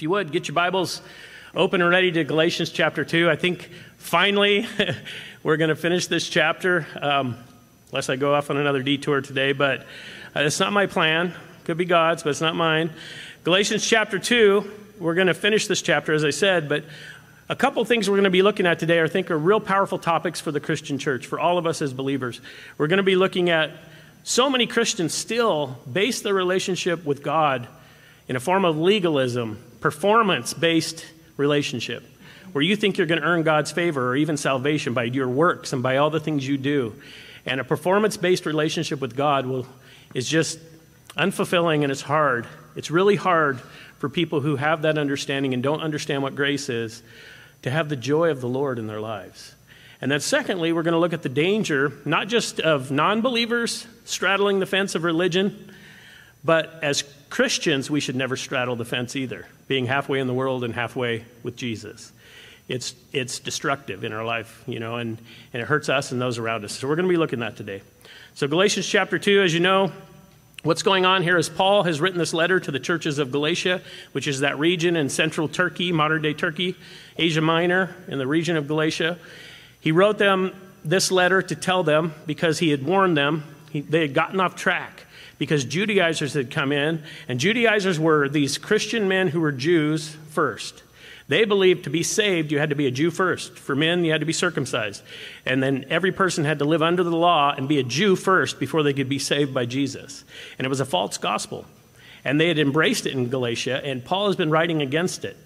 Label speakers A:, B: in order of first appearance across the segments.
A: If you would, get your Bibles open and ready to Galatians chapter 2. I think finally we're going to finish this chapter, um, unless I go off on another detour today, but uh, it's not my plan. Could be God's, but it's not mine. Galatians chapter 2, we're going to finish this chapter, as I said, but a couple things we're going to be looking at today I think are real powerful topics for the Christian church, for all of us as believers. We're going to be looking at so many Christians still base their relationship with God in a form of legalism, performance based relationship, where you think you're going to earn God's favor or even salvation by your works and by all the things you do. And a performance based relationship with God will, is just unfulfilling and it's hard. It's really hard for people who have that understanding and don't understand what grace is to have the joy of the Lord in their lives. And then, secondly, we're going to look at the danger, not just of non believers straddling the fence of religion, but as Christians, we should never straddle the fence either, being halfway in the world and halfway with Jesus. It's, it's destructive in our life, you know, and, and it hurts us and those around us. So we're going to be looking at that today. So, Galatians chapter 2, as you know, what's going on here is Paul has written this letter to the churches of Galatia, which is that region in central Turkey, modern day Turkey, Asia Minor, in the region of Galatia. He wrote them this letter to tell them because he had warned them, he, they had gotten off track because Judaizers had come in, and Judaizers were these Christian men who were Jews first. They believed to be saved, you had to be a Jew first. For men, you had to be circumcised. And then every person had to live under the law and be a Jew first before they could be saved by Jesus. And it was a false gospel. And they had embraced it in Galatia, and Paul has been writing against it.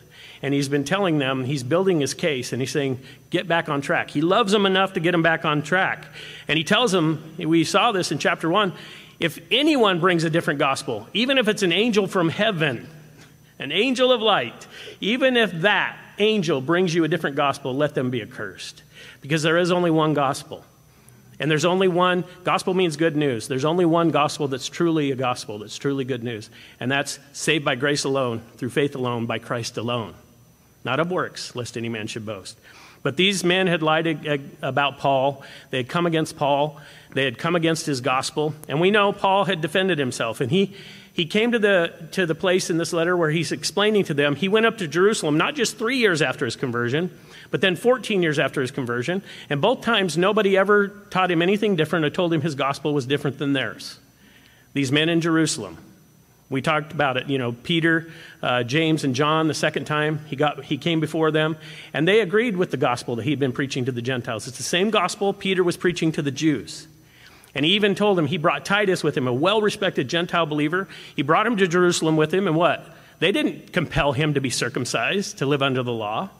A: And he's been telling them, he's building his case, and he's saying, get back on track. He loves them enough to get them back on track. And he tells them, we saw this in chapter 1, if anyone brings a different gospel, even if it's an angel from heaven, an angel of light, even if that angel brings you a different gospel, let them be accursed. Because there is only one gospel. And there's only one, gospel means good news. There's only one gospel that's truly a gospel, that's truly good news. And that's saved by grace alone, through faith alone, by Christ alone. Not of works, lest any man should boast. But these men had lied about Paul. They had come against Paul. They had come against his gospel. And we know Paul had defended himself. And he, he came to the, to the place in this letter where he's explaining to them. He went up to Jerusalem not just three years after his conversion, but then 14 years after his conversion. And both times, nobody ever taught him anything different or told him his gospel was different than theirs. These men in Jerusalem. We talked about it, you know, Peter, uh, James, and John the second time he, got, he came before them, and they agreed with the gospel that he'd been preaching to the Gentiles. It's the same gospel Peter was preaching to the Jews. And he even told them he brought Titus with him, a well respected Gentile believer. He brought him to Jerusalem with him, and what? They didn't compel him to be circumcised, to live under the law.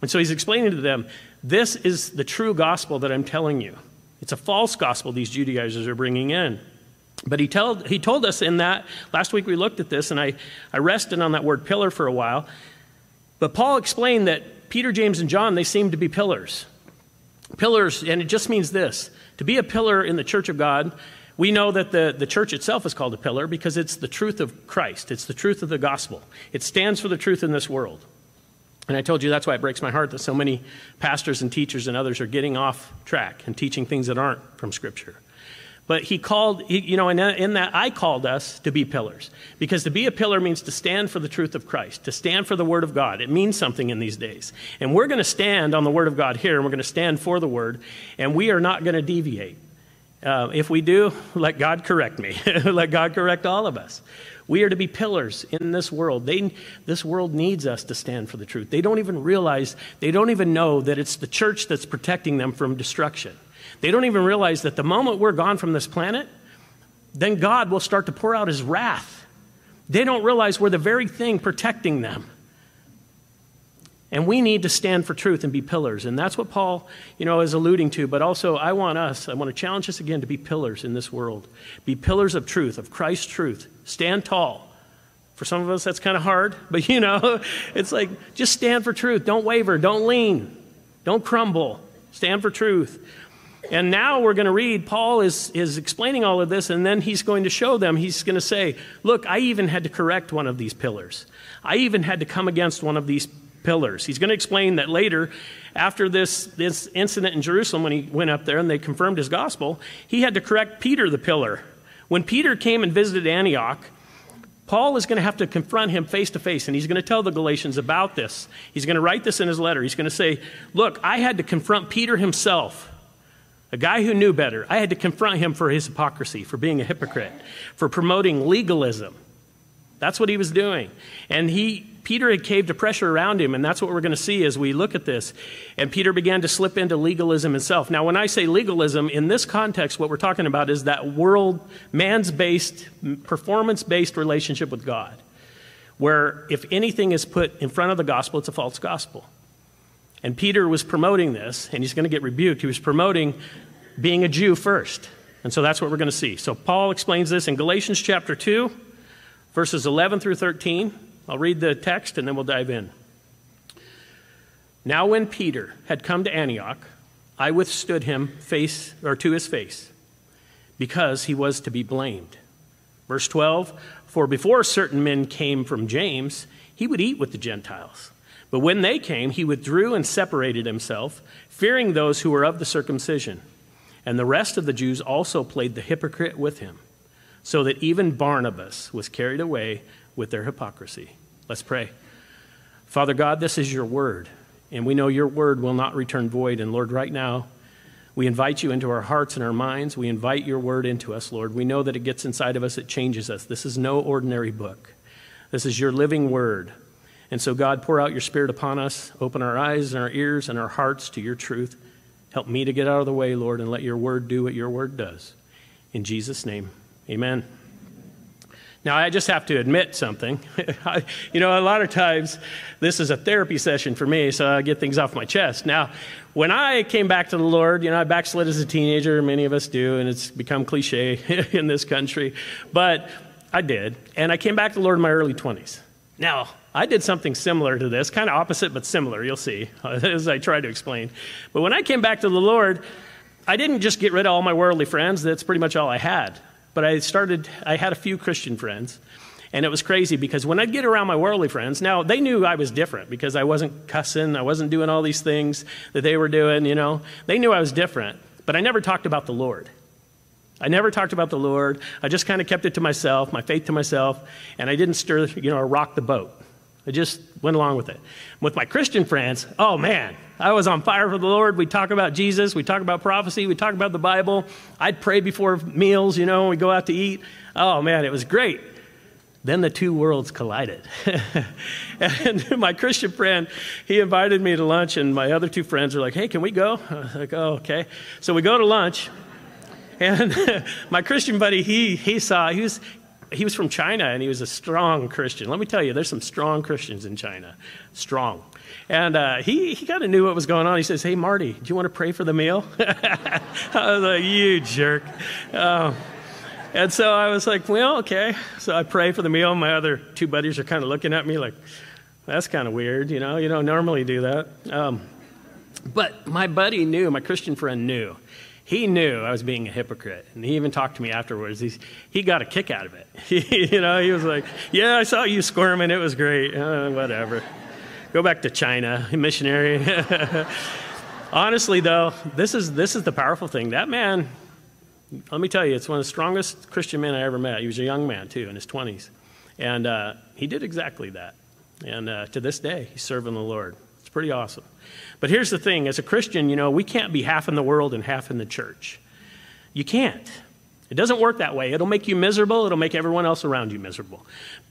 A: And so he's explaining to them this is the true gospel that I'm telling you. It's a false gospel these Judaizers are bringing in. But he told, he told us in that, last week we looked at this, and I, I rested on that word pillar for a while. But Paul explained that Peter, James, and John, they seem to be pillars. Pillars, and it just means this to be a pillar in the church of God, we know that the, the church itself is called a pillar because it's the truth of Christ, it's the truth of the gospel. It stands for the truth in this world. And I told you that's why it breaks my heart that so many pastors and teachers and others are getting off track and teaching things that aren't from Scripture. But he called, you know, and in that I called us to be pillars. Because to be a pillar means to stand for the truth of Christ, to stand for the Word of God. It means something in these days. And we're going to stand on the Word of God here, and we're going to stand for the Word, and we are not going to deviate. Uh, if we do, let God correct me. let God correct all of us. We are to be pillars in this world. They, this world needs us to stand for the truth. They don't even realize, they don't even know that it's the church that's protecting them from destruction. They don't even realize that the moment we're gone from this planet, then God will start to pour out his wrath. They don't realize we're the very thing protecting them. And we need to stand for truth and be pillars. And that's what Paul, you know, is alluding to. But also, I want us, I want to challenge us again to be pillars in this world. Be pillars of truth, of Christ's truth. Stand tall. For some of us, that's kind of hard. But, you know, it's like just stand for truth. Don't waver. Don't lean. Don't crumble. Stand for truth. And now we're going to read, Paul is, is explaining all of this, and then he's going to show them, he's going to say, Look, I even had to correct one of these pillars. I even had to come against one of these pillars. He's going to explain that later, after this, this incident in Jerusalem, when he went up there and they confirmed his gospel, he had to correct Peter the pillar. When Peter came and visited Antioch, Paul is going to have to confront him face to face, and he's going to tell the Galatians about this. He's going to write this in his letter. He's going to say, Look, I had to confront Peter himself, a guy who knew better. I had to confront him for his hypocrisy, for being a hypocrite, for promoting legalism. That's what he was doing. And he, Peter had caved to pressure around him, and that's what we're going to see as we look at this. And Peter began to slip into legalism himself. Now, when I say legalism, in this context, what we're talking about is that world, man's based, performance based relationship with God, where if anything is put in front of the gospel, it's a false gospel. And Peter was promoting this, and he's going to get rebuked. He was promoting being a Jew first. And so that's what we're going to see. So Paul explains this in Galatians chapter 2, verses 11 through 13. I'll read the text and then we'll dive in. Now, when Peter had come to Antioch, I withstood him face or to his face, because he was to be blamed. Verse 12 For before certain men came from James, he would eat with the Gentiles. But when they came, he withdrew and separated himself, fearing those who were of the circumcision. And the rest of the Jews also played the hypocrite with him, so that even Barnabas was carried away with their hypocrisy. Let's pray. Father God, this is your word, and we know your word will not return void. And Lord, right now, we invite you into our hearts and our minds. We invite your word into us, Lord. We know that it gets inside of us, it changes us. This is no ordinary book, this is your living word. And so, God, pour out your spirit upon us, open our eyes and our ears and our hearts to your truth. Help me to get out of the way, Lord, and let your word do what your word does. In Jesus' name, amen. Now, I just have to admit something. you know, a lot of times this is a therapy session for me, so I get things off my chest. Now, when I came back to the Lord, you know, I backslid as a teenager, many of us do, and it's become cliche in this country, but I did. And I came back to the Lord in my early 20s. Now, I did something similar to this, kind of opposite but similar, you'll see, as I try to explain. But when I came back to the Lord, I didn't just get rid of all my worldly friends, that's pretty much all I had. But I started, I had a few Christian friends. And it was crazy because when I'd get around my worldly friends, now they knew I was different because I wasn't cussing, I wasn't doing all these things that they were doing, you know. They knew I was different, but I never talked about the Lord. I never talked about the Lord. I just kind of kept it to myself, my faith to myself, and I didn't stir, you know, or rock the boat. I just went along with it. With my Christian friends, oh man, I was on fire for the Lord. We talk about Jesus, we talk about prophecy, we talk about the Bible. I'd pray before meals, you know, when we go out to eat. Oh man, it was great. Then the two worlds collided. and my Christian friend, he invited me to lunch, and my other two friends were like, hey, can we go? I was like, oh, okay. So we go to lunch. And my Christian buddy, he, he saw, he was, he was from China and he was a strong Christian. Let me tell you, there's some strong Christians in China. Strong. And uh, he, he kind of knew what was going on. He says, Hey, Marty, do you want to pray for the meal? I was like, You jerk. Um, and so I was like, Well, okay. So I pray for the meal. My other two buddies are kind of looking at me like, That's kind of weird. You know, you don't normally do that. Um, but my buddy knew, my Christian friend knew he knew I was being a hypocrite. And he even talked to me afterwards. He's, he got a kick out of it. you know, he was like, Yeah, I saw you squirming. It was great. Uh, whatever. Go back to China, missionary. Honestly, though, this is, this is the powerful thing. That man, let me tell you, it's one of the strongest Christian men I ever met. He was a young man, too, in his 20s. And uh, he did exactly that. And uh, to this day, he's serving the Lord. It's pretty awesome. But here's the thing as a Christian, you know, we can't be half in the world and half in the church. You can't. It doesn't work that way. It'll make you miserable, it'll make everyone else around you miserable.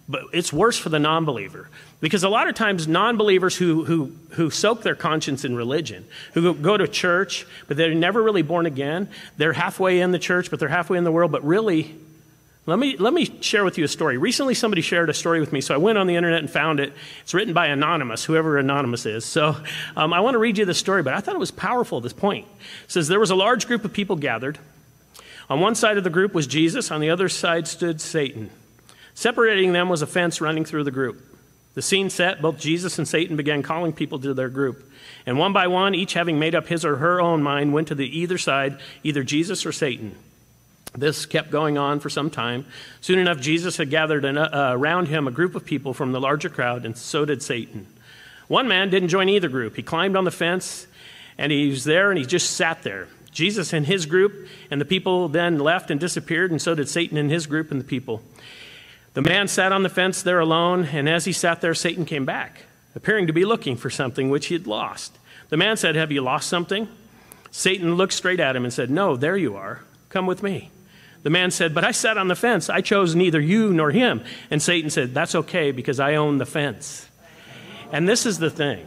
A: But it's worse for the non believer. Because a lot of times, non believers who, who, who soak their conscience in religion, who go to church, but they're never really born again, they're halfway in the church, but they're halfway in the world, but really let me, let me share with you a story. Recently, somebody shared a story with me, so I went on the internet and found it. It's written by Anonymous, whoever Anonymous is. So um, I want to read you this story, but I thought it was powerful at this point. It says, There was a large group of people gathered. On one side of the group was Jesus, on the other side stood Satan. Separating them was a fence running through the group. The scene set, both Jesus and Satan began calling people to their group. And one by one, each having made up his or her own mind, went to the either side, either Jesus or Satan. This kept going on for some time. Soon enough, Jesus had gathered an, uh, around him a group of people from the larger crowd, and so did Satan. One man didn't join either group. He climbed on the fence, and he was there, and he just sat there. Jesus and his group, and the people then left and disappeared, and so did Satan and his group and the people. The man sat on the fence there alone, and as he sat there, Satan came back, appearing to be looking for something which he had lost. The man said, Have you lost something? Satan looked straight at him and said, No, there you are. Come with me. The man said, But I sat on the fence. I chose neither you nor him. And Satan said, That's okay because I own the fence. And this is the thing.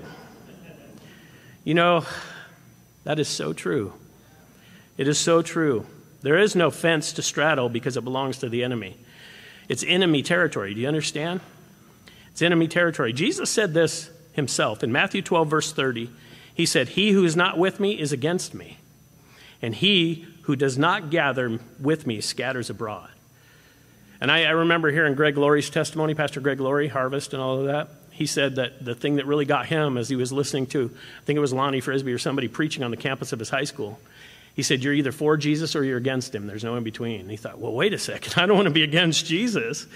A: You know, that is so true. It is so true. There is no fence to straddle because it belongs to the enemy. It's enemy territory. Do you understand? It's enemy territory. Jesus said this himself in Matthew 12, verse 30. He said, He who is not with me is against me, and he who does not gather with me scatters abroad. And I, I remember hearing Greg Laurie's testimony, Pastor Greg Laurie, Harvest, and all of that. He said that the thing that really got him as he was listening to, I think it was Lonnie Frisbee or somebody preaching on the campus of his high school, he said, You're either for Jesus or you're against him. There's no in between. And he thought, Well, wait a second. I don't want to be against Jesus.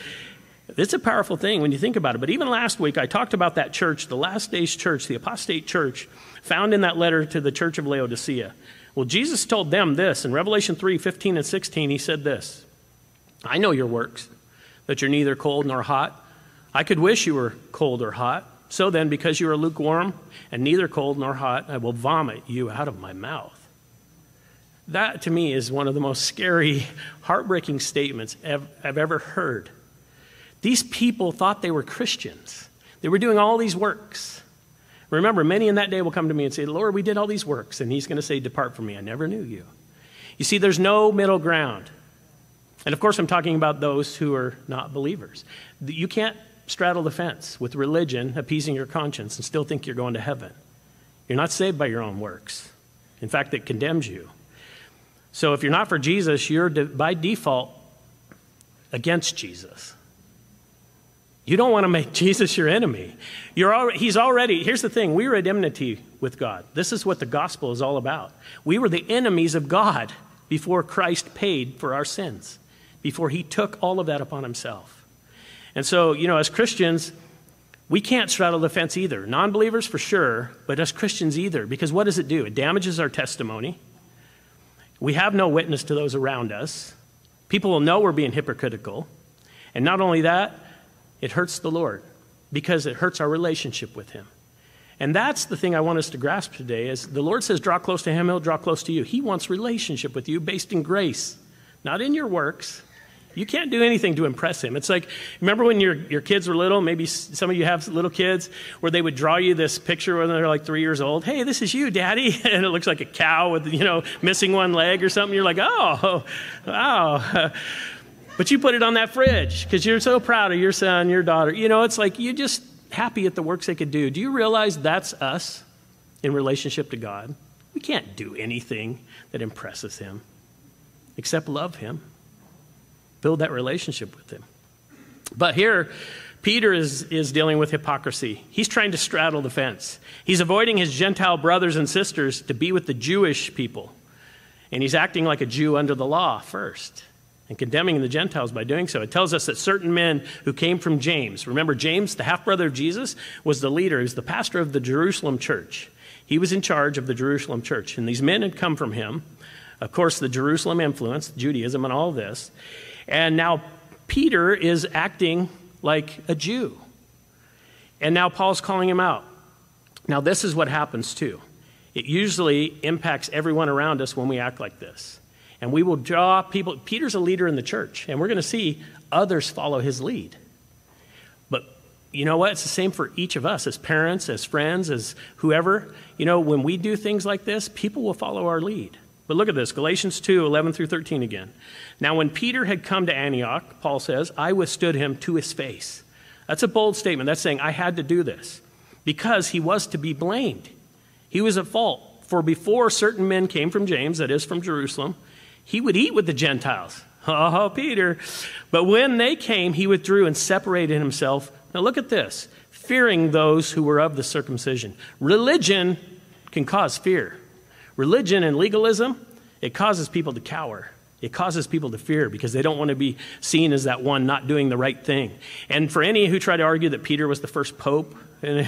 A: It's a powerful thing when you think about it. But even last week, I talked about that church, the last days church, the apostate church, found in that letter to the church of Laodicea. Well, Jesus told them this in Revelation 3 15 and 16. He said this I know your works, that you're neither cold nor hot. I could wish you were cold or hot. So then, because you are lukewarm and neither cold nor hot, I will vomit you out of my mouth. That to me is one of the most scary, heartbreaking statements I've ever heard. These people thought they were Christians. They were doing all these works. Remember, many in that day will come to me and say, Lord, we did all these works. And he's going to say, Depart from me. I never knew you. You see, there's no middle ground. And of course, I'm talking about those who are not believers. You can't straddle the fence with religion appeasing your conscience and still think you're going to heaven. You're not saved by your own works. In fact, it condemns you. So if you're not for Jesus, you're by default against Jesus. You don't want to make Jesus your enemy. You're he's already, here's the thing we were at enmity with God. This is what the gospel is all about. We were the enemies of God before Christ paid for our sins, before he took all of that upon himself. And so, you know, as Christians, we can't straddle the fence either. Non believers for sure, but as Christians either, because what does it do? It damages our testimony. We have no witness to those around us. People will know we're being hypocritical. And not only that, it hurts the Lord because it hurts our relationship with Him. And that's the thing I want us to grasp today is the Lord says, draw close to Him, He'll draw close to you. He wants relationship with you based in grace, not in your works. You can't do anything to impress him. It's like, remember when your, your kids were little? Maybe some of you have little kids where they would draw you this picture when they're like three years old. Hey, this is you, daddy. And it looks like a cow with, you know, missing one leg or something. You're like, oh, wow. But you put it on that fridge because you're so proud of your son, your daughter. You know, it's like you're just happy at the works they could do. Do you realize that's us in relationship to God? We can't do anything that impresses him except love him build that relationship with him. But here, Peter is, is dealing with hypocrisy. He's trying to straddle the fence. He's avoiding his Gentile brothers and sisters to be with the Jewish people. And he's acting like a Jew under the law first and condemning the Gentiles by doing so. It tells us that certain men who came from James, remember James, the half brother of Jesus, was the leader, he was the pastor of the Jerusalem church. He was in charge of the Jerusalem church. And these men had come from him. Of course, the Jerusalem influence, Judaism, and all this. And now Peter is acting like a Jew. And now Paul's calling him out. Now, this is what happens too. It usually impacts everyone around us when we act like this. And we will draw people. Peter's a leader in the church, and we're going to see others follow his lead. But you know what? It's the same for each of us as parents, as friends, as whoever. You know, when we do things like this, people will follow our lead. But look at this Galatians 2 11 through 13 again. Now, when Peter had come to Antioch, Paul says, I withstood him to his face. That's a bold statement. That's saying, I had to do this because he was to be blamed. He was at fault. For before certain men came from James, that is from Jerusalem, he would eat with the Gentiles. Oh, Peter. But when they came, he withdrew and separated himself. Now, look at this fearing those who were of the circumcision. Religion can cause fear. Religion and legalism, it causes people to cower. It causes people to fear because they don't want to be seen as that one not doing the right thing. And for any who try to argue that Peter was the first pope,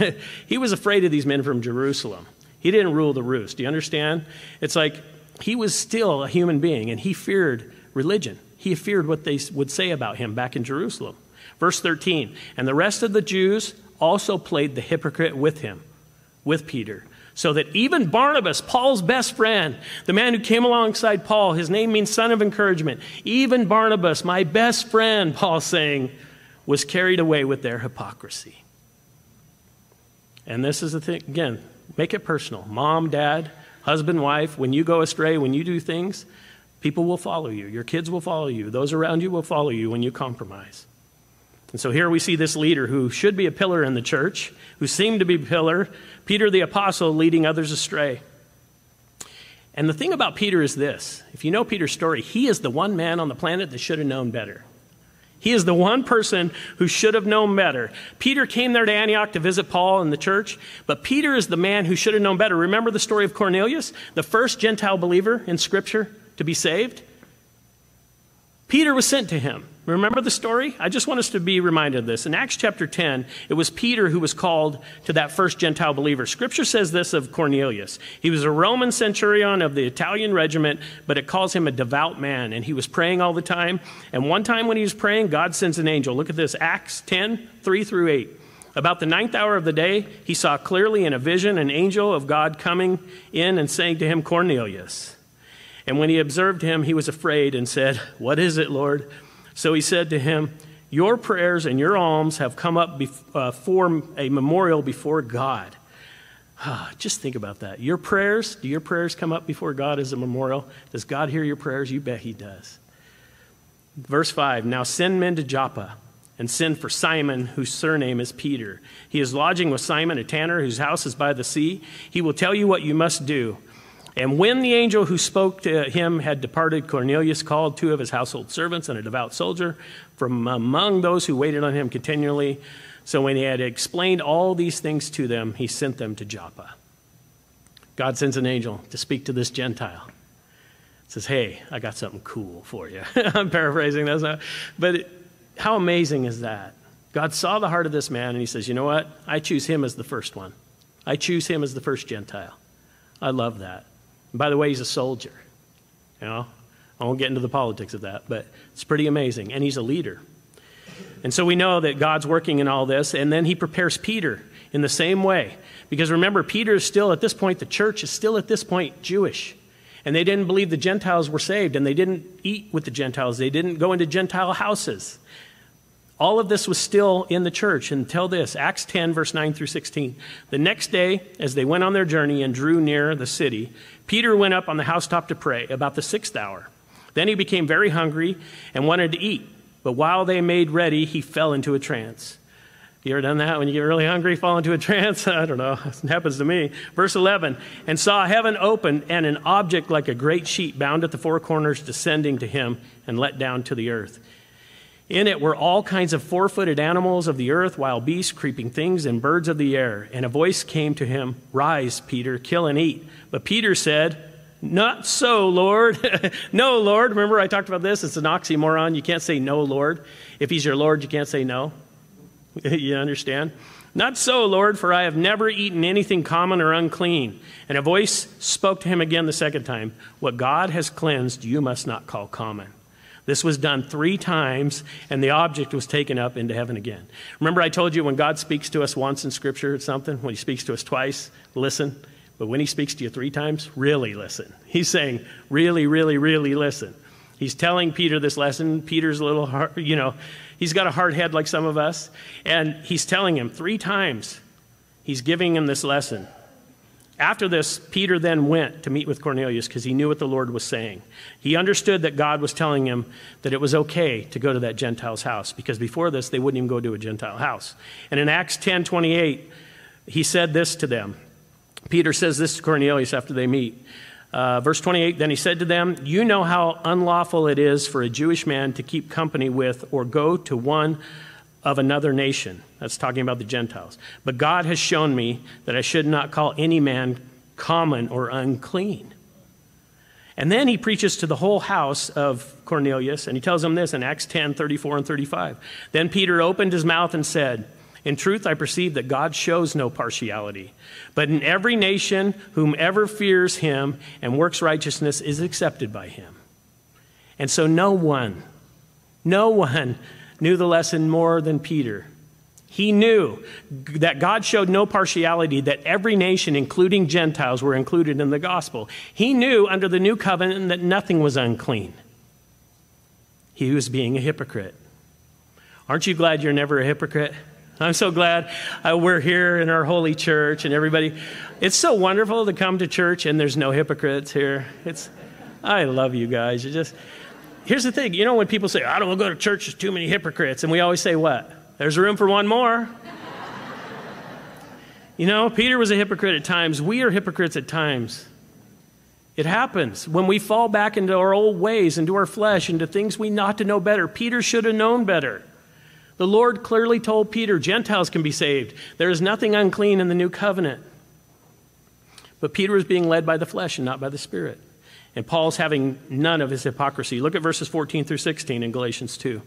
A: he was afraid of these men from Jerusalem. He didn't rule the roost. Do you understand? It's like he was still a human being and he feared religion. He feared what they would say about him back in Jerusalem. Verse 13, and the rest of the Jews also played the hypocrite with him, with Peter, so that even Barnabas, Paul's best friend, the man who came alongside Paul, his name means son of encouragement, even Barnabas, my best friend, Paul's saying, was carried away with their hypocrisy. And this is the thing, again, make it personal. Mom, dad, husband, wife, when you go astray, when you do things, people will follow you. Your kids will follow you. Those around you will follow you when you compromise. And so here we see this leader who should be a pillar in the church, who seemed to be a pillar, Peter the apostle leading others astray. And the thing about Peter is this if you know Peter's story, he is the one man on the planet that should have known better. He is the one person who should have known better. Peter came there to Antioch to visit Paul and the church, but Peter is the man who should have known better. Remember the story of Cornelius, the first Gentile believer in Scripture to be saved? Peter was sent to him. Remember the story? I just want us to be reminded of this. In Acts chapter 10, it was Peter who was called to that first Gentile believer. Scripture says this of Cornelius. He was a Roman centurion of the Italian regiment, but it calls him a devout man, and he was praying all the time. And one time when he was praying, God sends an angel. Look at this Acts 10 3 through 8. About the ninth hour of the day, he saw clearly in a vision an angel of God coming in and saying to him, Cornelius. And when he observed him, he was afraid and said, What is it, Lord? So he said to him, Your prayers and your alms have come up before uh, a memorial before God. Just think about that. Your prayers, do your prayers come up before God as a memorial? Does God hear your prayers? You bet he does. Verse 5 Now send men to Joppa and send for Simon, whose surname is Peter. He is lodging with Simon, a tanner, whose house is by the sea. He will tell you what you must do. And when the angel who spoke to him had departed, Cornelius called two of his household servants and a devout soldier from among those who waited on him continually. So when he had explained all these things to them, he sent them to Joppa. God sends an angel to speak to this Gentile. Says, "Hey, I got something cool for you." I'm paraphrasing that, but how amazing is that? God saw the heart of this man, and He says, "You know what? I choose him as the first one. I choose him as the first Gentile." I love that. By the way, he's a soldier. You know, I won't get into the politics of that, but it's pretty amazing. And he's a leader. And so we know that God's working in all this, and then he prepares Peter in the same way. Because remember, Peter is still at this point, the church is still at this point Jewish. And they didn't believe the Gentiles were saved, and they didn't eat with the Gentiles. They didn't go into Gentile houses. All of this was still in the church until this Acts 10, verse 9 through 16. The next day, as they went on their journey and drew near the city, Peter went up on the housetop to pray about the sixth hour. Then he became very hungry and wanted to eat. But while they made ready, he fell into a trance. You ever done that when you get really hungry, fall into a trance? I don't know. It happens to me. Verse 11 And saw heaven open and an object like a great sheet bound at the four corners descending to him and let down to the earth. In it were all kinds of four footed animals of the earth, wild beasts, creeping things, and birds of the air. And a voice came to him Rise, Peter, kill and eat. But Peter said, Not so, Lord. no, Lord. Remember, I talked about this? It's an oxymoron. You can't say no, Lord. If he's your Lord, you can't say no. you understand? Not so, Lord, for I have never eaten anything common or unclean. And a voice spoke to him again the second time What God has cleansed, you must not call common. This was done three times, and the object was taken up into heaven again. Remember, I told you when God speaks to us once in Scripture, it's something. When He speaks to us twice, listen. But when He speaks to you three times, really listen. He's saying, really, really, really listen. He's telling Peter this lesson. Peter's a little hard, you know, he's got a hard head like some of us. And he's telling him three times, he's giving him this lesson. After this, Peter then went to meet with Cornelius because he knew what the Lord was saying. He understood that God was telling him that it was okay to go to that Gentile's house because before this, they wouldn't even go to a Gentile house. And in Acts 10 28, he said this to them. Peter says this to Cornelius after they meet. Uh, verse 28 Then he said to them, You know how unlawful it is for a Jewish man to keep company with or go to one of another nation. That's talking about the Gentiles. But God has shown me that I should not call any man common or unclean. And then he preaches to the whole house of Cornelius, and he tells them this in Acts 10 34 and 35. Then Peter opened his mouth and said, In truth, I perceive that God shows no partiality, but in every nation, whomever fears him and works righteousness is accepted by him. And so, no one, no one knew the lesson more than Peter. He knew that God showed no partiality, that every nation, including Gentiles, were included in the gospel. He knew under the new covenant that nothing was unclean. He was being a hypocrite. Aren't you glad you're never a hypocrite? I'm so glad uh, we're here in our holy church and everybody. It's so wonderful to come to church and there's no hypocrites here. It's, I love you guys. You just, here's the thing. You know, when people say, I don't want to go to church, there's too many hypocrites. And we always say, what? There's room for one more. you know, Peter was a hypocrite at times. We are hypocrites at times. It happens when we fall back into our old ways, into our flesh, into things we ought to know better. Peter should have known better. The Lord clearly told Peter Gentiles can be saved. There is nothing unclean in the new covenant. But Peter was being led by the flesh and not by the Spirit. And Paul's having none of his hypocrisy. Look at verses 14 through 16 in Galatians 2.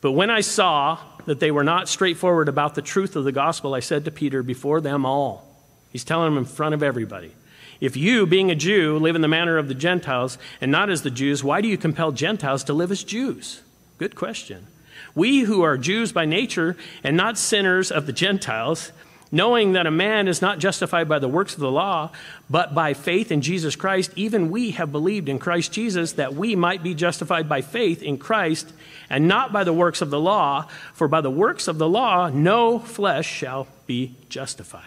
A: But when I saw that they were not straightforward about the truth of the gospel, I said to Peter before them all, he's telling them in front of everybody, if you, being a Jew, live in the manner of the Gentiles and not as the Jews, why do you compel Gentiles to live as Jews? Good question. We who are Jews by nature and not sinners of the Gentiles, knowing that a man is not justified by the works of the law, but by faith in Jesus Christ, even we have believed in Christ Jesus that we might be justified by faith in Christ and not by the works of the law, for by the works of the law no flesh shall be justified.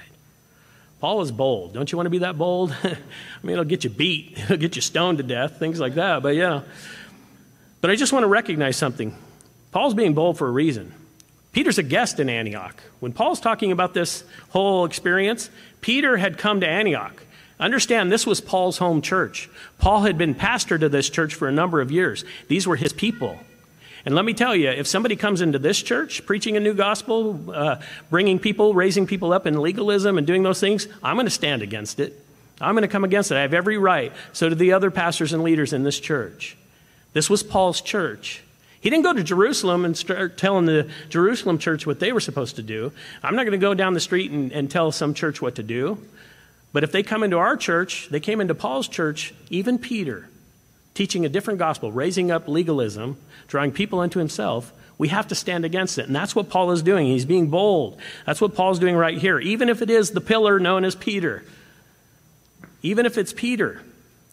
A: Paul is bold. Don't you want to be that bold? I mean, it'll get you beat, it'll get you stoned to death, things like that, but yeah. But I just want to recognize something. Paul's being bold for a reason. Peter's a guest in Antioch. When Paul's talking about this whole experience, Peter had come to Antioch. Understand, this was Paul's home church. Paul had been pastor to this church for a number of years. These were his people. And let me tell you, if somebody comes into this church preaching a new gospel, uh, bringing people, raising people up in legalism and doing those things, I'm going to stand against it. I'm going to come against it. I have every right. So do the other pastors and leaders in this church. This was Paul's church. He didn't go to Jerusalem and start telling the Jerusalem church what they were supposed to do. I'm not going to go down the street and, and tell some church what to do. But if they come into our church, they came into Paul's church, even Peter, teaching a different gospel, raising up legalism, drawing people into himself, we have to stand against it. And that's what Paul is doing. He's being bold. That's what Paul's doing right here, even if it is the pillar known as Peter. Even if it's Peter.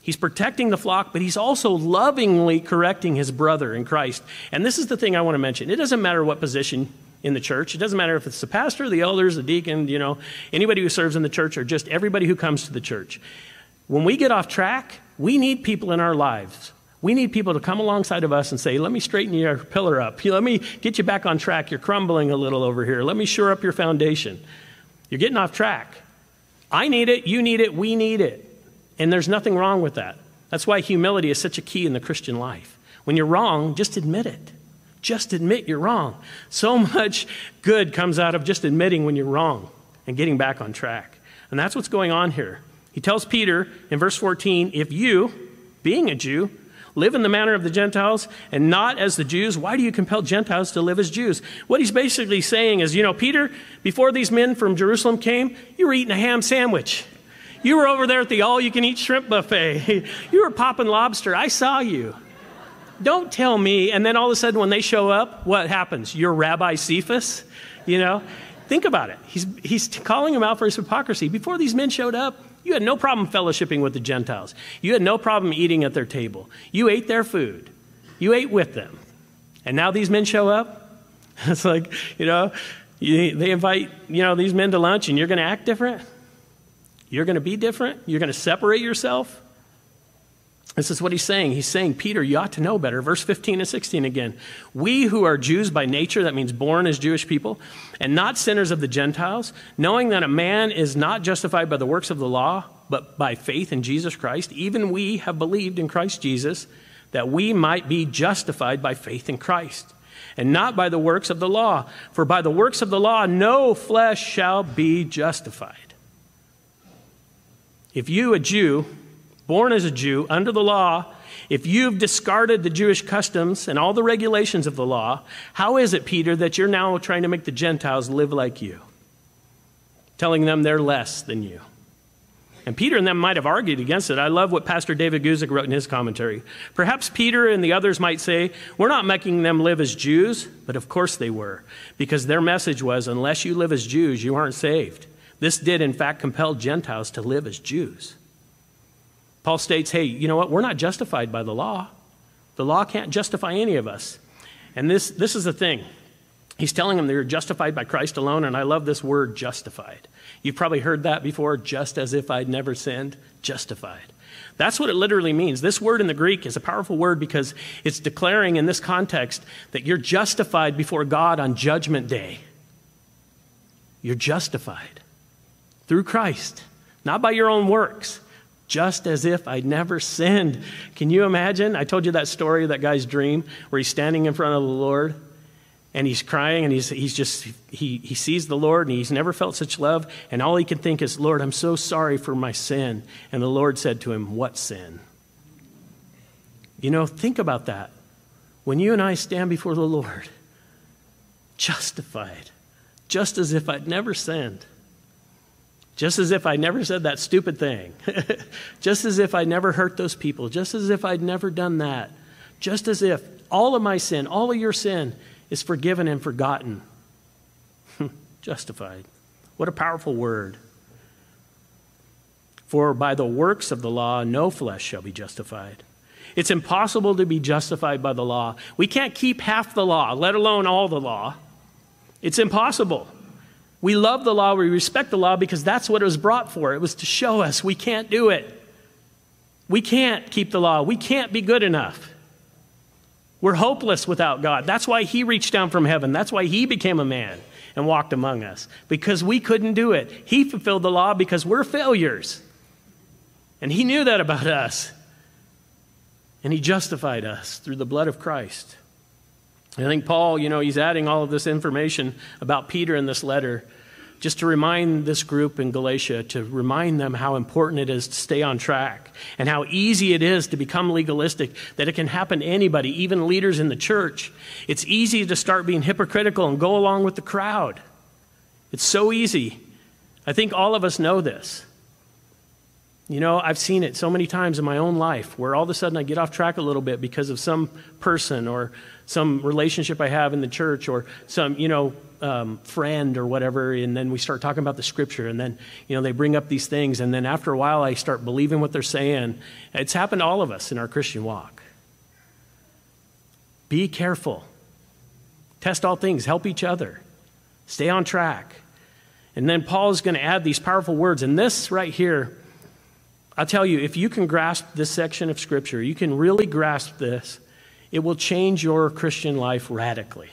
A: He's protecting the flock, but he's also lovingly correcting his brother in Christ. And this is the thing I want to mention. It doesn't matter what position in the church. It doesn't matter if it's the pastor, the elders, the deacon, you know, anybody who serves in the church, or just everybody who comes to the church. When we get off track, we need people in our lives. We need people to come alongside of us and say, Let me straighten your pillar up. Let me get you back on track. You're crumbling a little over here. Let me shore up your foundation. You're getting off track. I need it. You need it. We need it. And there's nothing wrong with that. That's why humility is such a key in the Christian life. When you're wrong, just admit it. Just admit you're wrong. So much good comes out of just admitting when you're wrong and getting back on track. And that's what's going on here. He tells Peter in verse 14 if you, being a Jew, live in the manner of the Gentiles and not as the Jews, why do you compel Gentiles to live as Jews? What he's basically saying is, you know, Peter, before these men from Jerusalem came, you were eating a ham sandwich. You were over there at the all you can eat shrimp buffet. you were popping lobster. I saw you. Don't tell me. And then all of a sudden, when they show up, what happens? You're Rabbi Cephas? You know? Think about it. He's, he's calling him out for his hypocrisy. Before these men showed up, you had no problem fellowshipping with the Gentiles. You had no problem eating at their table. You ate their food. You ate with them. And now these men show up. It's like, you know, you, they invite, you know, these men to lunch and you're going to act different? You're going to be different? You're going to separate yourself? This is what he's saying. He's saying, Peter, you ought to know better. Verse 15 and 16 again. We who are Jews by nature, that means born as Jewish people, and not sinners of the Gentiles, knowing that a man is not justified by the works of the law, but by faith in Jesus Christ, even we have believed in Christ Jesus, that we might be justified by faith in Christ, and not by the works of the law. For by the works of the law, no flesh shall be justified. If you, a Jew, born as a Jew, under the law, if you've discarded the Jewish customs and all the regulations of the law, how is it, Peter, that you're now trying to make the Gentiles live like you? Telling them they're less than you. And Peter and them might have argued against it. I love what Pastor David Guzik wrote in his commentary. Perhaps Peter and the others might say, We're not making them live as Jews, but of course they were, because their message was, Unless you live as Jews, you aren't saved. This did, in fact, compel Gentiles to live as Jews. Paul states, Hey, you know what? We're not justified by the law. The law can't justify any of us. And this, this is the thing. He's telling them they're justified by Christ alone, and I love this word, justified. You've probably heard that before, just as if I'd never sinned, justified. That's what it literally means. This word in the Greek is a powerful word because it's declaring in this context that you're justified before God on Judgment Day. You're justified through Christ, not by your own works, just as if I'd never sinned. Can you imagine? I told you that story, that guy's dream, where he's standing in front of the Lord and he's crying and he's, he's just he, he sees the lord and he's never felt such love and all he can think is lord i'm so sorry for my sin and the lord said to him what sin you know think about that when you and i stand before the lord justified just as if i'd never sinned just as if i never said that stupid thing just as if i never hurt those people just as if i'd never done that just as if all of my sin all of your sin is forgiven and forgotten. Justified. What a powerful word. For by the works of the law, no flesh shall be justified. It's impossible to be justified by the law. We can't keep half the law, let alone all the law. It's impossible. We love the law, we respect the law because that's what it was brought for. It was to show us we can't do it. We can't keep the law. We can't be good enough. We're hopeless without God. That's why He reached down from heaven. That's why He became a man and walked among us, because we couldn't do it. He fulfilled the law because we're failures. And He knew that about us. And He justified us through the blood of Christ. I think Paul, you know, he's adding all of this information about Peter in this letter just to remind this group in Galatia, to remind them how important it is to stay on track and how easy it is to become legalistic, that it can happen to anybody, even leaders in the church. It's easy to start being hypocritical and go along with the crowd. It's so easy. I think all of us know this. You know, I've seen it so many times in my own life where all of a sudden I get off track a little bit because of some person or some relationship I have in the church or some, you know, um, friend or whatever, and then we start talking about the scripture, and then, you know, they bring up these things, and then after a while I start believing what they're saying. It's happened to all of us in our Christian walk. Be careful. Test all things, help each other, stay on track. And then Paul is going to add these powerful words, and this right here I'll tell you, if you can grasp this section of Scripture, you can really grasp this, it will change your Christian life radically.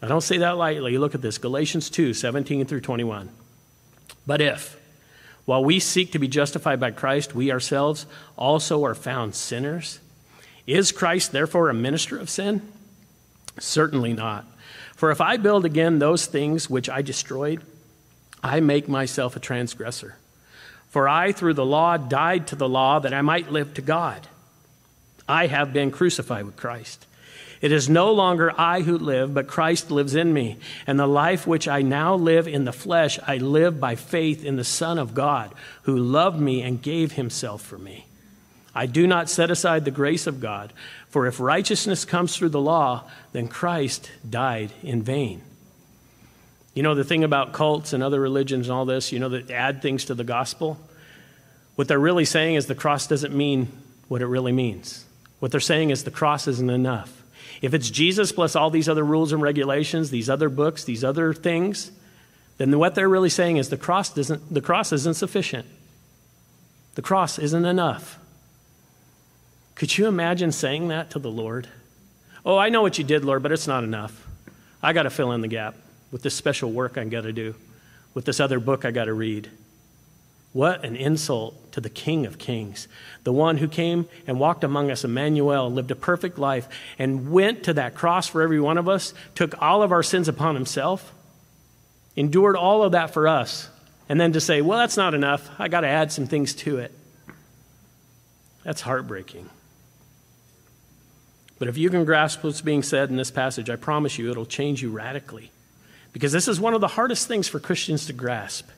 A: I don't say that lightly. Look at this Galatians 2 17 through 21. But if, while we seek to be justified by Christ, we ourselves also are found sinners, is Christ therefore a minister of sin? Certainly not. For if I build again those things which I destroyed, I make myself a transgressor. For I, through the law, died to the law that I might live to God. I have been crucified with Christ. It is no longer I who live, but Christ lives in me. And the life which I now live in the flesh, I live by faith in the Son of God, who loved me and gave himself for me. I do not set aside the grace of God, for if righteousness comes through the law, then Christ died in vain. You know, the thing about cults and other religions and all this, you know, that add things to the gospel? What they're really saying is the cross doesn't mean what it really means. What they're saying is the cross isn't enough. If it's Jesus plus all these other rules and regulations, these other books, these other things, then what they're really saying is the cross, doesn't, the cross isn't sufficient. The cross isn't enough. Could you imagine saying that to the Lord? Oh, I know what you did, Lord, but it's not enough. I got to fill in the gap with this special work I got to do, with this other book I got to read. What an insult to the King of Kings, the one who came and walked among us, Emmanuel, lived a perfect life, and went to that cross for every one of us, took all of our sins upon himself, endured all of that for us, and then to say, well, that's not enough. I got to add some things to it. That's heartbreaking. But if you can grasp what's being said in this passage, I promise you it'll change you radically. Because this is one of the hardest things for Christians to grasp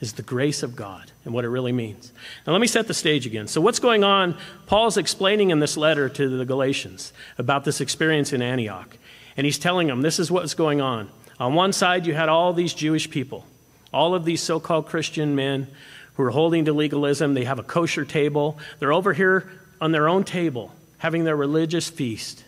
A: is the grace of God and what it really means. Now, let me set the stage again. So, what's going on? Paul's explaining in this letter to the Galatians about this experience in Antioch. And he's telling them this is what's going on. On one side, you had all these Jewish people, all of these so called Christian men who are holding to legalism. They have a kosher table. They're over here on their own table having their religious feast.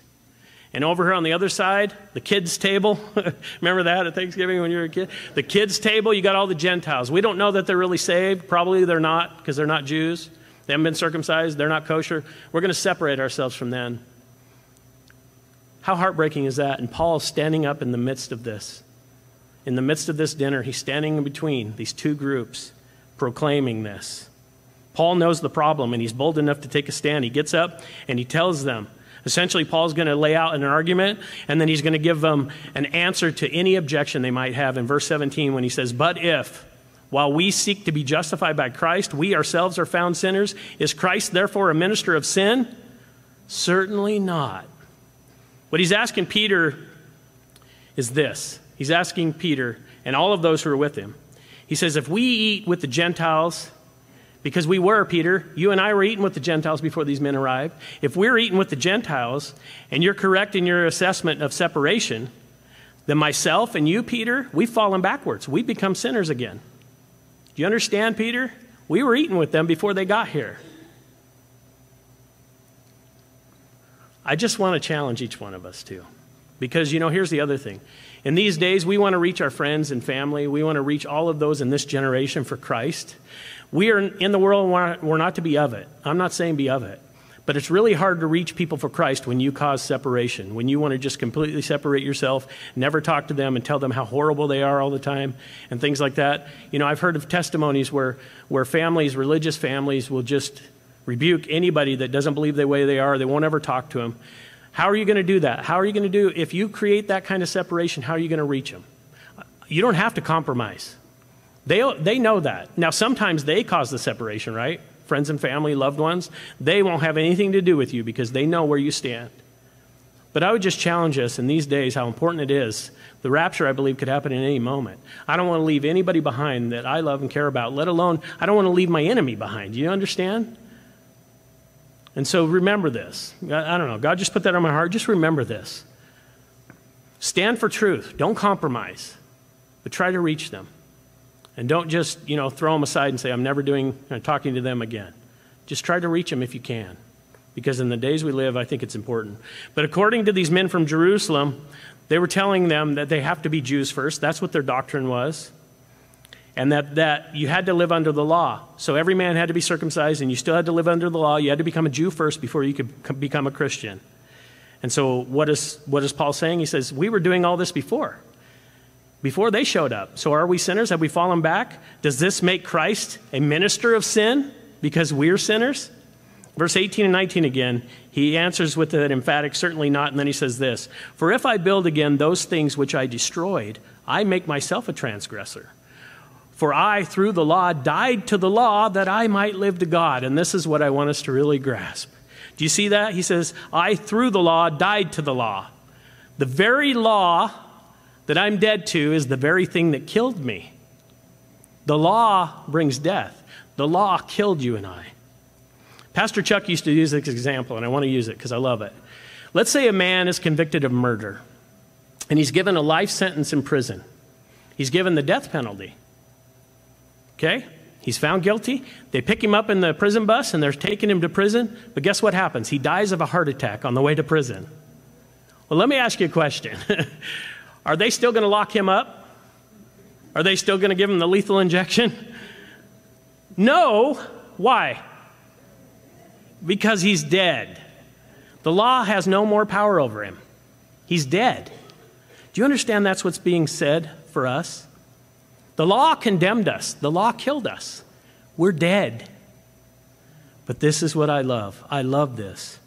A: And over here on the other side, the kids' table. Remember that at Thanksgiving when you were a kid? The kids' table, you got all the Gentiles. We don't know that they're really saved. Probably they're not because they're not Jews. They haven't been circumcised. They're not kosher. We're going to separate ourselves from them. How heartbreaking is that? And Paul is standing up in the midst of this. In the midst of this dinner, he's standing in between these two groups, proclaiming this. Paul knows the problem and he's bold enough to take a stand. He gets up and he tells them, Essentially, Paul's going to lay out an argument, and then he's going to give them an answer to any objection they might have in verse 17 when he says, But if, while we seek to be justified by Christ, we ourselves are found sinners, is Christ therefore a minister of sin? Certainly not. What he's asking Peter is this He's asking Peter and all of those who are with him. He says, If we eat with the Gentiles, because we were, Peter. You and I were eating with the Gentiles before these men arrived. If we're eating with the Gentiles, and you're correct in your assessment of separation, then myself and you, Peter, we've fallen backwards. We've become sinners again. Do you understand, Peter? We were eating with them before they got here. I just want to challenge each one of us, too. Because, you know, here's the other thing. In these days, we want to reach our friends and family. We want to reach all of those in this generation for Christ. We are in the world, we're not to be of it. I'm not saying be of it. But it's really hard to reach people for Christ when you cause separation, when you want to just completely separate yourself, never talk to them and tell them how horrible they are all the time and things like that. You know, I've heard of testimonies where, where families, religious families, will just rebuke anybody that doesn't believe the way they are. They won't ever talk to them. How are you going to do that? How are you going to do, if you create that kind of separation, how are you going to reach them? You don't have to compromise. They, they know that. Now, sometimes they cause the separation, right? Friends and family, loved ones, they won't have anything to do with you because they know where you stand. But I would just challenge us in these days how important it is. The rapture, I believe, could happen in any moment. I don't want to leave anybody behind that I love and care about, let alone, I don't want to leave my enemy behind. Do you understand? And so remember this. I don't know. God just put that on my heart. Just remember this. Stand for truth. Don't compromise, but try to reach them. And don't just, you know, throw them aside and say, I'm never doing, uh, talking to them again. Just try to reach them if you can. Because in the days we live, I think it's important. But according to these men from Jerusalem, they were telling them that they have to be Jews first. That's what their doctrine was. And that, that you had to live under the law. So every man had to be circumcised, and you still had to live under the law. You had to become a Jew first before you could become a Christian. And so, what is, what is Paul saying? He says, We were doing all this before before they showed up. So are we sinners? Have we fallen back? Does this make Christ a minister of sin because we're sinners? Verse 18 and 19 again, he answers with an emphatic, certainly not. And then he says this For if I build again those things which I destroyed, I make myself a transgressor. For I, through the law, died to the law that I might live to God. And this is what I want us to really grasp. Do you see that? He says, I, through the law, died to the law. The very law that I'm dead to is the very thing that killed me. The law brings death. The law killed you and I. Pastor Chuck used to use this example, and I want to use it because I love it. Let's say a man is convicted of murder, and he's given a life sentence in prison. He's given the death penalty. Okay? He's found guilty. They pick him up in the prison bus and they're taking him to prison. But guess what happens? He dies of a heart attack on the way to prison. Well, let me ask you a question. Are they still going to lock him up? Are they still going to give him the lethal injection? No. Why? Because he's dead. The law has no more power over him. He's dead. Do you understand that's what's being said for us? The law condemned us, the law killed us. We're dead. But this is what I love. I love this.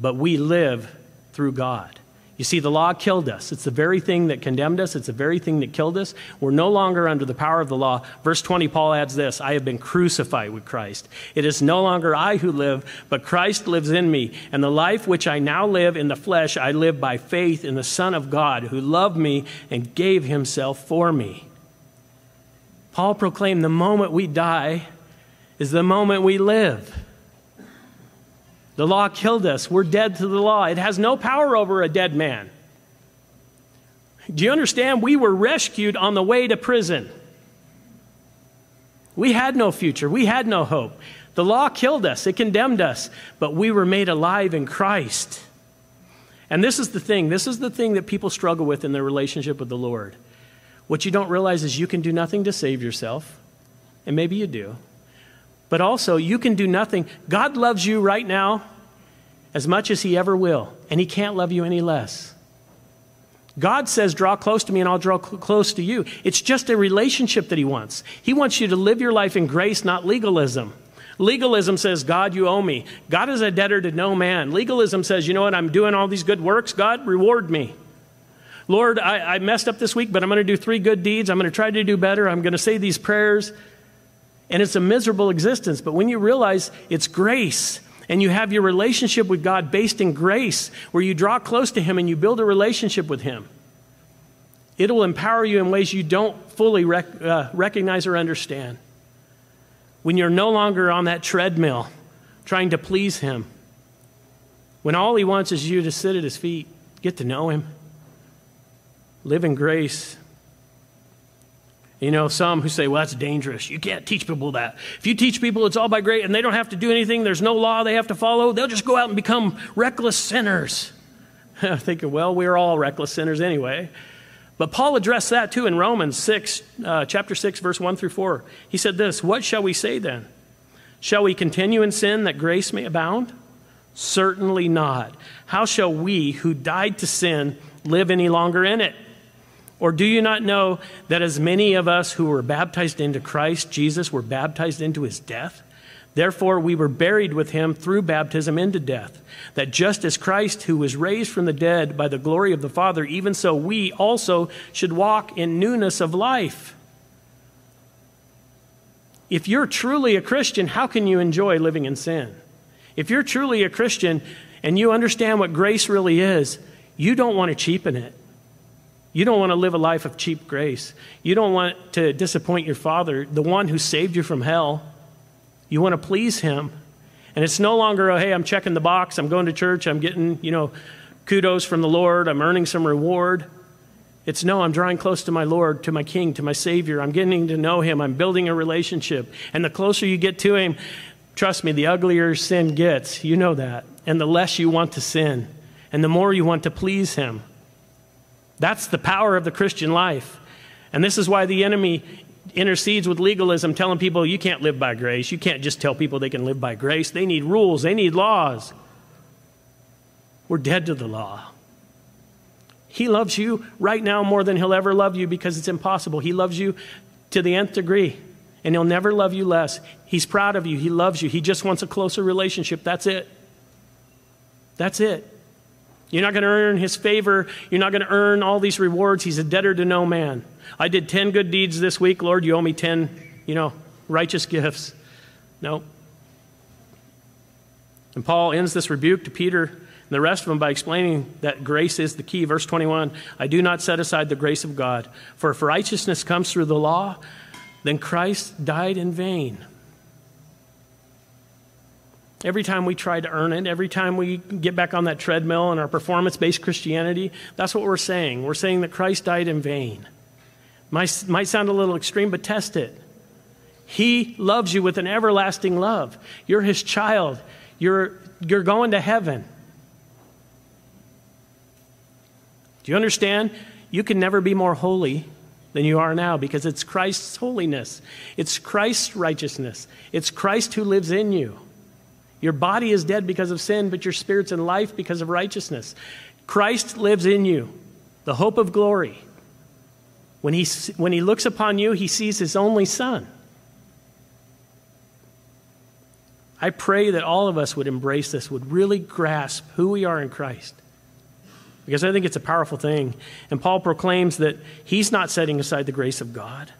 A: But we live through God. You see, the law killed us. It's the very thing that condemned us. It's the very thing that killed us. We're no longer under the power of the law. Verse 20, Paul adds this I have been crucified with Christ. It is no longer I who live, but Christ lives in me. And the life which I now live in the flesh, I live by faith in the Son of God, who loved me and gave himself for me. Paul proclaimed the moment we die is the moment we live. The law killed us. We're dead to the law. It has no power over a dead man. Do you understand? We were rescued on the way to prison. We had no future. We had no hope. The law killed us, it condemned us, but we were made alive in Christ. And this is the thing this is the thing that people struggle with in their relationship with the Lord. What you don't realize is you can do nothing to save yourself, and maybe you do. But also, you can do nothing. God loves you right now as much as He ever will, and He can't love you any less. God says, Draw close to me and I'll draw cl- close to you. It's just a relationship that He wants. He wants you to live your life in grace, not legalism. Legalism says, God, you owe me. God is a debtor to no man. Legalism says, you know what, I'm doing all these good works. God, reward me. Lord, I, I messed up this week, but I'm going to do three good deeds. I'm going to try to do better. I'm going to say these prayers. And it's a miserable existence. But when you realize it's grace and you have your relationship with God based in grace, where you draw close to Him and you build a relationship with Him, it will empower you in ways you don't fully rec- uh, recognize or understand. When you're no longer on that treadmill trying to please Him, when all He wants is you to sit at His feet, get to know Him, live in grace, you know, some who say, well, that's dangerous. You can't teach people that. If you teach people it's all by grace and they don't have to do anything, there's no law they have to follow, they'll just go out and become reckless sinners. I'm thinking, well, we're all reckless sinners anyway. But Paul addressed that too in Romans 6, uh, chapter 6, verse 1 through 4. He said this What shall we say then? Shall we continue in sin that grace may abound? Certainly not. How shall we who died to sin live any longer in it? Or do you not know that as many of us who were baptized into Christ Jesus were baptized into his death? Therefore, we were buried with him through baptism into death, that just as Christ, who was raised from the dead by the glory of the Father, even so we also should walk in newness of life. If you're truly a Christian, how can you enjoy living in sin? If you're truly a Christian and you understand what grace really is, you don't want to cheapen it. You don't want to live a life of cheap grace. You don't want to disappoint your Father, the one who saved you from hell. You want to please Him. And it's no longer, oh, hey, I'm checking the box, I'm going to church, I'm getting, you know, kudos from the Lord, I'm earning some reward. It's no, I'm drawing close to my Lord, to my King, to my Savior. I'm getting to know Him. I'm building a relationship. And the closer you get to Him, trust me, the uglier sin gets. You know that. And the less you want to sin, and the more you want to please Him. That's the power of the Christian life. And this is why the enemy intercedes with legalism, telling people you can't live by grace. You can't just tell people they can live by grace. They need rules, they need laws. We're dead to the law. He loves you right now more than he'll ever love you because it's impossible. He loves you to the nth degree, and he'll never love you less. He's proud of you. He loves you. He just wants a closer relationship. That's it. That's it. You're not going to earn his favor. You're not going to earn all these rewards. He's a debtor to no man. I did 10 good deeds this week. Lord, you owe me 10, you know, righteous gifts. No. And Paul ends this rebuke to Peter and the rest of them by explaining that grace is the key. Verse 21 I do not set aside the grace of God, for if righteousness comes through the law, then Christ died in vain. Every time we try to earn it, every time we get back on that treadmill in our performance based Christianity, that's what we're saying. We're saying that Christ died in vain. Might, might sound a little extreme, but test it. He loves you with an everlasting love. You're his child, you're, you're going to heaven. Do you understand? You can never be more holy than you are now because it's Christ's holiness, it's Christ's righteousness, it's Christ who lives in you. Your body is dead because of sin, but your spirit's in life because of righteousness. Christ lives in you, the hope of glory. When he, when he looks upon you, he sees his only son. I pray that all of us would embrace this, would really grasp who we are in Christ. Because I think it's a powerful thing. And Paul proclaims that he's not setting aside the grace of God.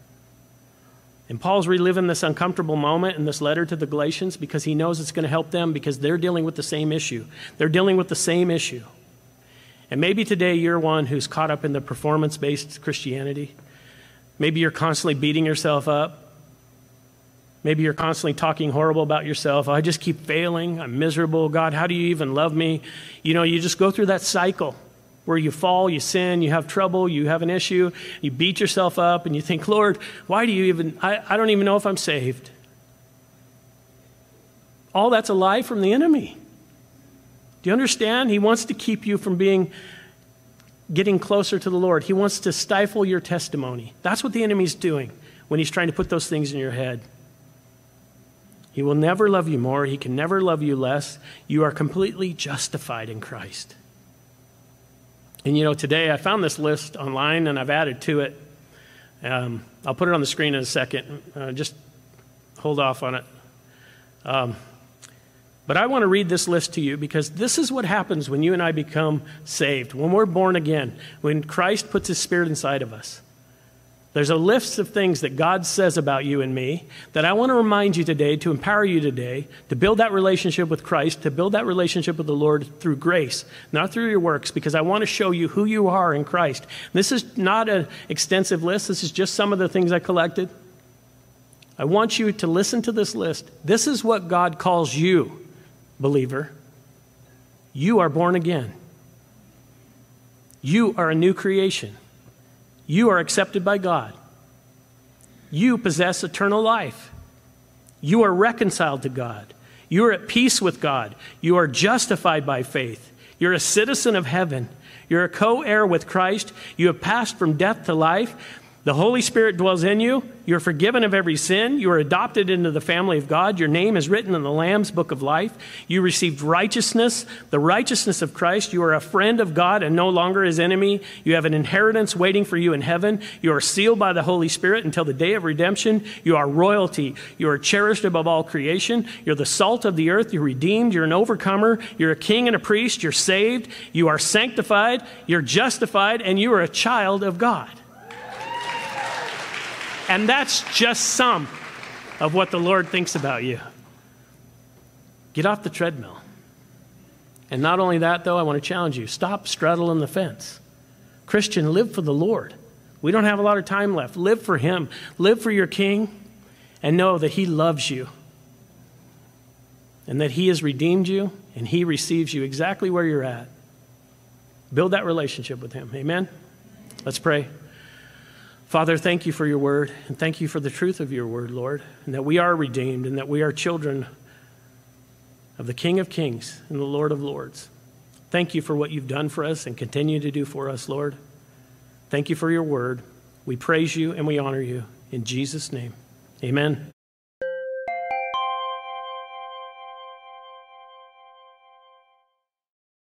A: And Paul's reliving this uncomfortable moment in this letter to the Galatians because he knows it's going to help them because they're dealing with the same issue. They're dealing with the same issue. And maybe today you're one who's caught up in the performance based Christianity. Maybe you're constantly beating yourself up. Maybe you're constantly talking horrible about yourself. I just keep failing. I'm miserable. God, how do you even love me? You know, you just go through that cycle where you fall, you sin, you have trouble, you have an issue, you beat yourself up, and you think, Lord, why do you even, I, I don't even know if I'm saved. All that's a lie from the enemy. Do you understand? He wants to keep you from being getting closer to the Lord. He wants to stifle your testimony. That's what the enemy's doing when he's trying to put those things in your head. He will never love you more. He can never love you less. You are completely justified in Christ. And you know, today I found this list online and I've added to it. Um, I'll put it on the screen in a second. Uh, just hold off on it. Um, but I want to read this list to you because this is what happens when you and I become saved, when we're born again, when Christ puts his spirit inside of us. There's a list of things that God says about you and me that I want to remind you today, to empower you today, to build that relationship with Christ, to build that relationship with the Lord through grace, not through your works, because I want to show you who you are in Christ. This is not an extensive list, this is just some of the things I collected. I want you to listen to this list. This is what God calls you, believer. You are born again. You are a new creation. You are accepted by God. You possess eternal life. You are reconciled to God. You are at peace with God. You are justified by faith. You're a citizen of heaven. You're a co heir with Christ. You have passed from death to life. The Holy Spirit dwells in you. You're forgiven of every sin. You are adopted into the family of God. Your name is written in the Lamb's book of life. You received righteousness, the righteousness of Christ. You are a friend of God and no longer his enemy. You have an inheritance waiting for you in heaven. You are sealed by the Holy Spirit until the day of redemption. You are royalty. You are cherished above all creation. You're the salt of the earth. You're redeemed. You're an overcomer. You're a king and a priest. You're saved. You are sanctified. You're justified. And you are a child of God. And that's just some of what the Lord thinks about you. Get off the treadmill. And not only that, though, I want to challenge you stop straddling the fence. Christian, live for the Lord. We don't have a lot of time left. Live for Him, live for your King, and know that He loves you and that He has redeemed you and He receives you exactly where you're at. Build that relationship with Him. Amen? Let's pray. Father, thank you for your word, and thank you for the truth of your word, Lord, and that we are redeemed and that we are children of the King of Kings and the Lord of Lords. Thank you for what you've done for us and continue to do for us, Lord. Thank you for your word. We praise you and we honor you. In Jesus' name, amen.